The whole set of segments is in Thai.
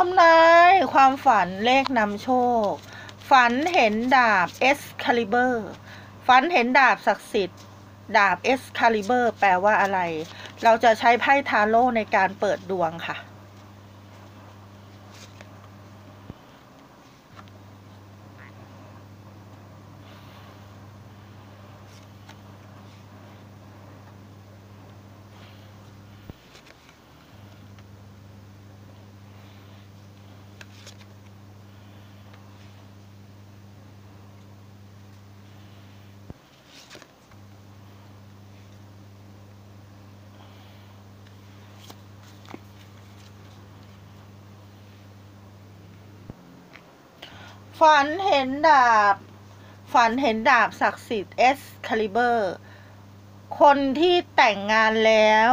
ทำนายความฝันเลขนำโชค ฝันเห็นดาบ Excalibur ฝันเห็นดาบศักดิ์สิทธิ์ ดาบ Excalibur แปลว่าอะไร เราจะใช้ไพ่ทาโรต์ในการเปิดดวงค่ะ ฝันเห็นดาบ ฝันเห็นดาบศักดิ์สิทธิ์เอสคาลิเบอร์ คนที่แต่งงานแล้ว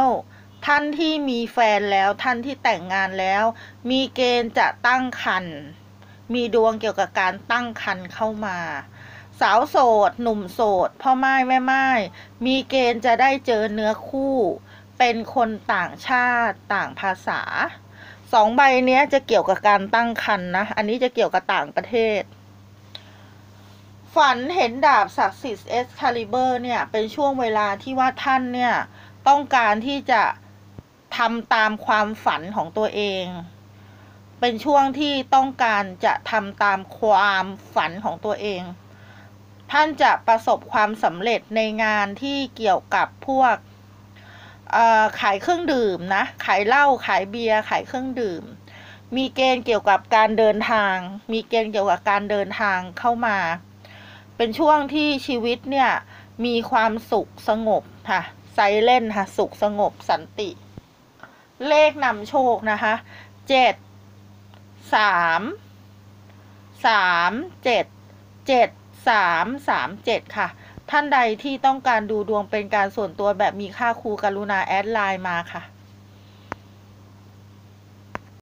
ท่านที่มีแฟนแล้ว ท่านที่แต่งงานแล้ว มีเกณฑ์จะตั้งครรภ์ มีดวงเกี่ยวกับการตั้งครรภ์เข้ามา สาวโสด หนุ่มโสด พ่อไม้แม่ไม้มีเกณฑ์จะได้เจอเนื้อคู่ เป็นคนต่างชาติต่างภาษา สองใบเนี้ยจะเกี่ยวกับการตั้งครรภ์นะ อันนี้จะเกี่ยวกับต่างประเทศ ฝันเห็นดาบศักดิ์สิทธิ์เอสคาลิเบอร์เนี่ย เป็นช่วงเวลาที่ว่าท่านเนี่ย ต้องการที่จะทำตามความฝันของตัวเอง เป็นช่วงที่ต้องการจะทำตามความฝันของตัวเอง ท่านจะประสบความสำเร็จในงานที่เกี่ยวกับพวก ขายเครื่องดื่มนะ ขายเหล้า ขายเบียร์ ขายเครื่องดื่ม มีเกณฑ์เกี่ยวกับการเดินทาง มีเกณฑ์เกี่ยวกับการเดินทางเข้ามา เป็นช่วงที่ชีวิตเนี่ยมีความสุขสงบค่ะไซเลนค่ะ สุขสงบสันติ เลขนำโชคนะคะเจ็ดสามสามเจ็ดเจ็ดสามสามเจ็ดค่ะ ท่านใดที่ต้องการดูดวงเป็นการส่วนตัวแบบมีค่าครูกรุณาแอดไลน์มาค่ะ